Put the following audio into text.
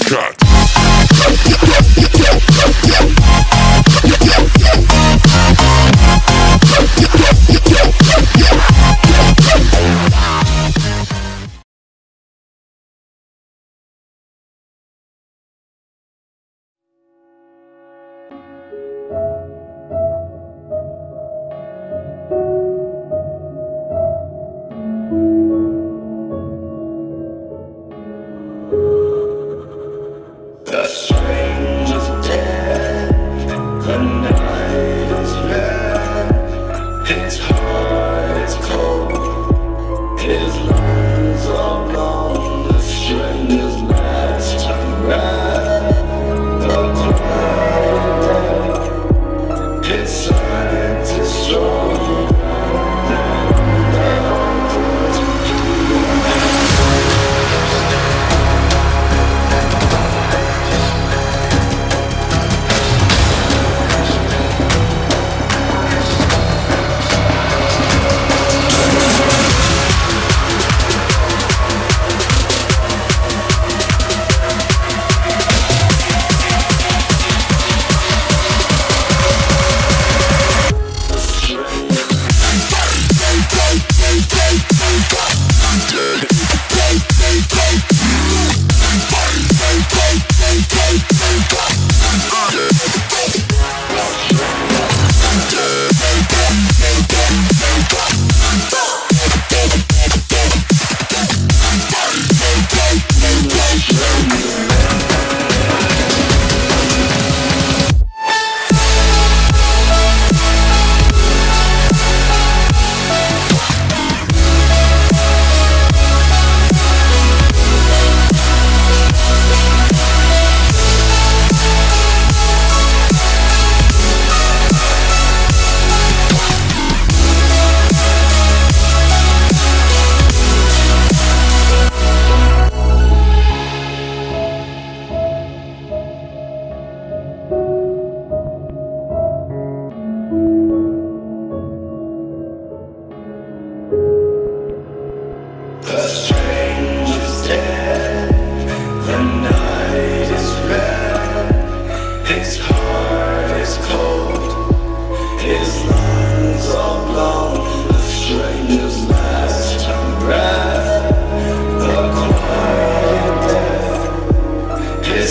Cut. is cold. His lungs are blown. The stranger's last breath. Quiet death. His